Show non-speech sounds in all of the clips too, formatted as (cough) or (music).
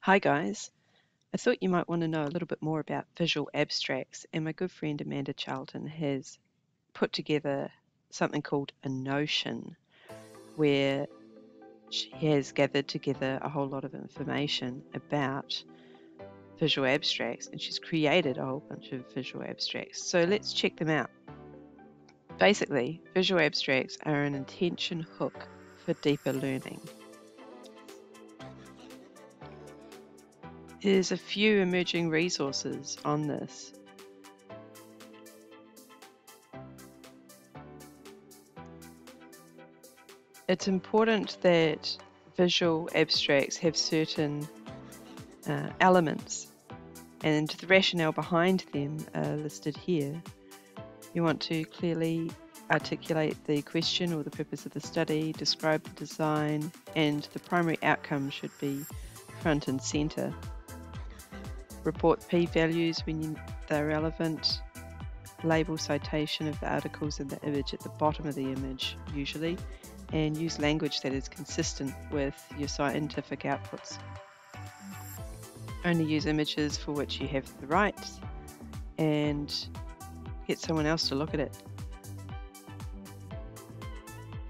Hi guys, I thought you might want to know a little bit more about visual abstracts and my good friend Amanda Charlton has put together something called a notion where she has gathered together a whole lot of information about visual abstracts and she's created a whole bunch of visual abstracts. So let's check them out. Basically, visual abstracts are an intention hook for deeper learning. There's a few emerging resources on this. It's important that visual abstracts have certain uh, elements and the rationale behind them are listed here. You want to clearly articulate the question or the purpose of the study, describe the design, and the primary outcome should be front and centre report p-values when they're relevant, label citation of the articles in the image at the bottom of the image usually, and use language that is consistent with your scientific outputs. Only use images for which you have the rights and get someone else to look at it.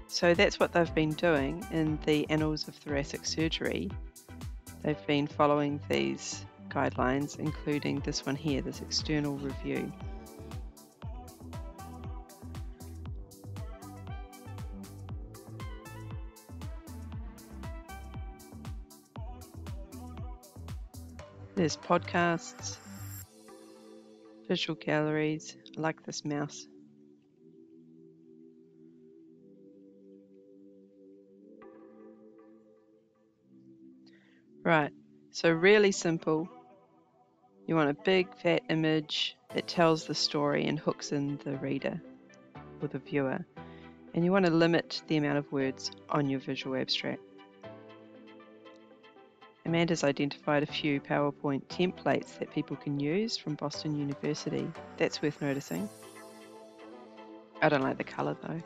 So that's what they've been doing in the Annals of Thoracic Surgery. They've been following these guidelines, including this one here, this external review. There's podcasts, visual galleries. I like this mouse. Right, so really simple. You want a big fat image that tells the story and hooks in the reader or the viewer. And you want to limit the amount of words on your visual abstract. Amanda's identified a few PowerPoint templates that people can use from Boston University. That's worth noticing. I don't like the colour though.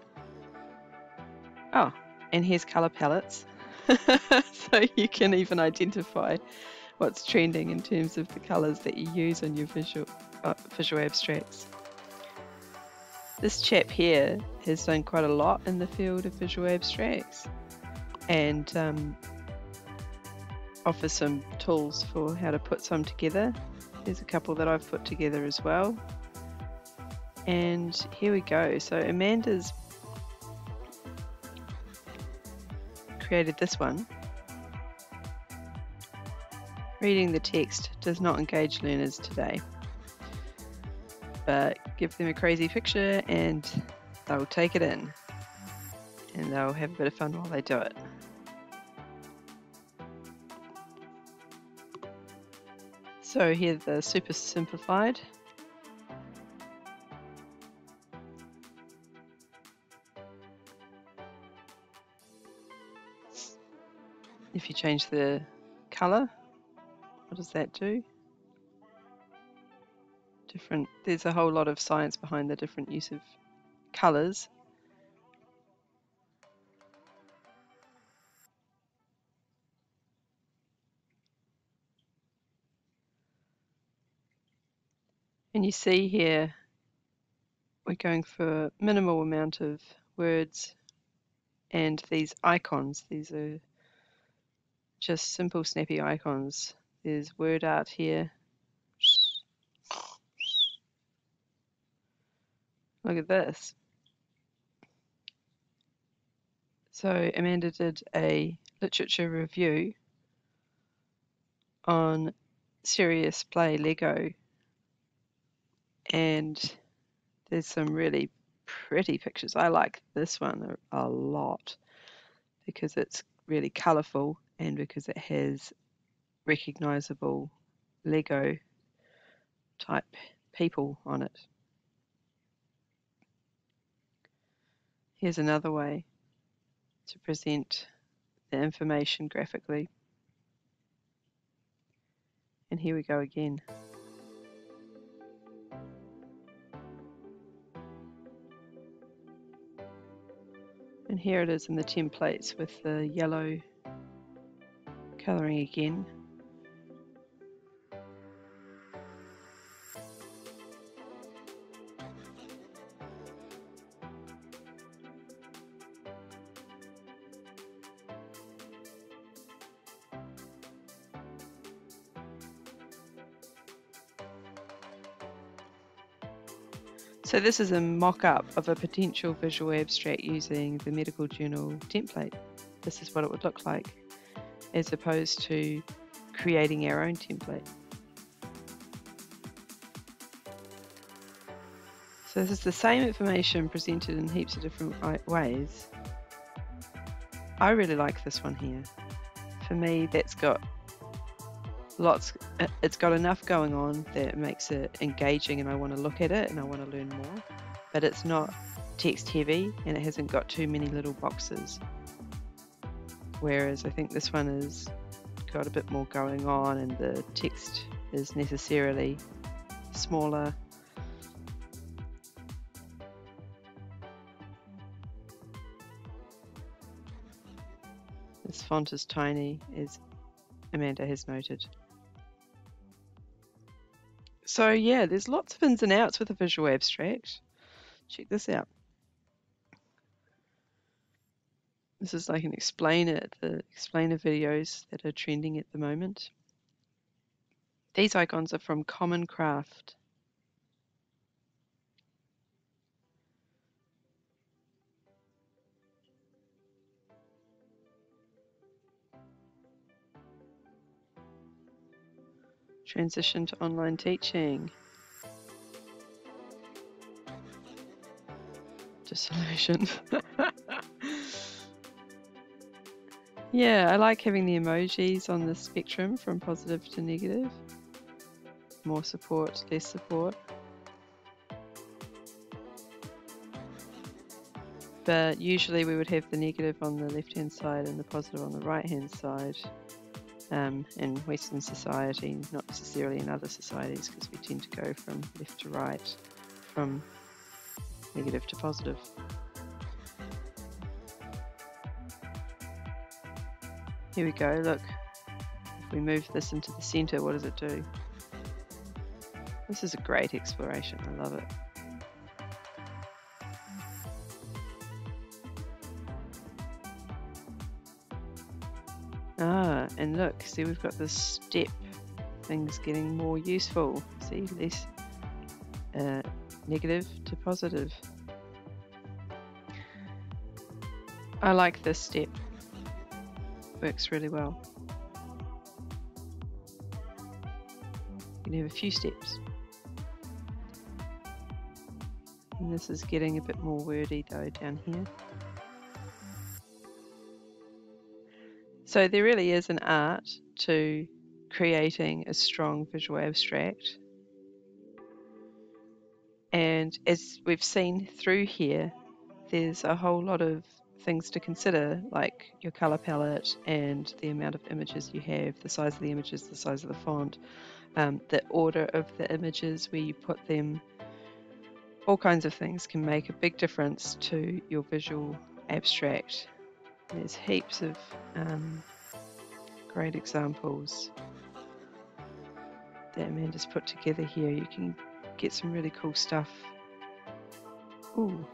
Oh, and here's colour palettes. (laughs) so you can even identify what's trending in terms of the colours that you use on your visual uh, visual abstracts. This chap here has done quite a lot in the field of visual abstracts and um, offers some tools for how to put some together. There's a couple that I've put together as well. And here we go. So Amanda's created this one Reading the text does not engage learners today, but give them a crazy picture and they'll take it in and they'll have a bit of fun while they do it. So here the super simplified. If you change the color what does that do? Different, there's a whole lot of science behind the different use of colours. And you see here, we're going for minimal amount of words and these icons, these are just simple snappy icons there's word art here. Look at this. So Amanda did a literature review on Serious Play Lego and there's some really pretty pictures. I like this one a lot because it's really colourful and because it has recognizable Lego type people on it. Here's another way to present the information graphically. And here we go again. And here it is in the templates with the yellow colouring again So this is a mock-up of a potential visual abstract using the medical journal template. This is what it would look like as opposed to creating our own template. So this is the same information presented in heaps of different ways. I really like this one here. For me, that's got lots, uh, it's got enough going on that makes it engaging and I want to look at it and I want to learn more. But it's not text heavy and it hasn't got too many little boxes. Whereas I think this one has got a bit more going on and the text is necessarily smaller This font is tiny, as Amanda has noted. So yeah, there's lots of ins and outs with a visual abstract. Check this out. This is like an explainer, uh, the explainer videos that are trending at the moment. These icons are from Common Craft. Transition to online teaching. Disillusion. (laughs) yeah, I like having the emojis on the spectrum from positive to negative. More support, less support. But usually we would have the negative on the left hand side and the positive on the right hand side um, in Western society, not necessarily in other societies, because we tend to go from left to right, from negative to positive. Here we go, look. If we move this into the center, what does it do? This is a great exploration, I love it. Ah, and look, see we've got this step. Things getting more useful. See, less uh, negative to positive. I like this step. Works really well. You can have a few steps. And this is getting a bit more wordy though down here. So there really is an art to creating a strong visual abstract. And as we've seen through here, there's a whole lot of things to consider, like your color palette and the amount of images you have, the size of the images, the size of the font, um, the order of the images, where you put them. All kinds of things can make a big difference to your visual abstract. There's heaps of um, great examples that Amanda's put together here. You can get some really cool stuff. Ooh,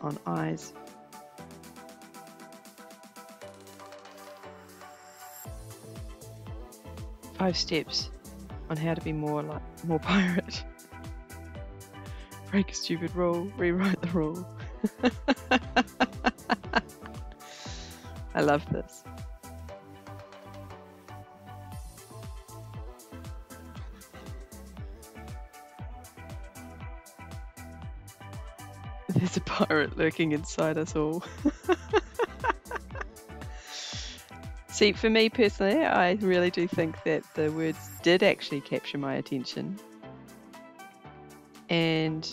on eyes. Five steps on how to be more like more (laughs) pirate. Break a stupid rule, rewrite the rule. (laughs) I love this. (laughs) There's a pirate lurking inside us all. (laughs) See, for me personally, I really do think that the words did actually capture my attention. And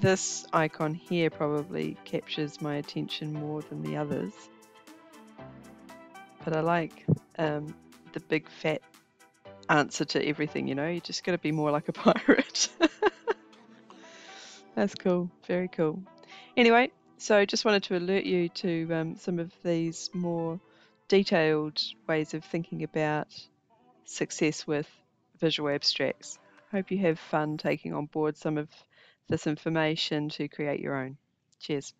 this icon here probably captures my attention more than the others but I like um, the big fat answer to everything, you know, you just got to be more like a (laughs) pirate. That's cool, very cool. Anyway, so I just wanted to alert you to um, some of these more detailed ways of thinking about success with visual abstracts. Hope you have fun taking on board some of this information to create your own. Cheers.